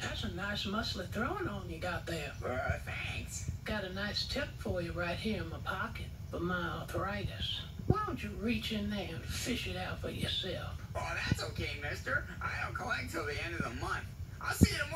That's a nice muscle throwing on you got there. Uh, thanks. Got a nice tip for you right here in my pocket for my arthritis. Why don't you reach in there and fish it out for yourself? Oh, that's okay, mister. I don't collect till the end of the month. I'll see you tomorrow.